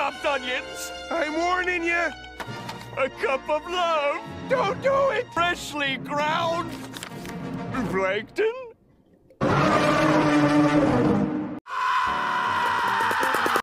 chopped onions, I'm warning you. a cup of love, Don't do it. freshly ground plankton.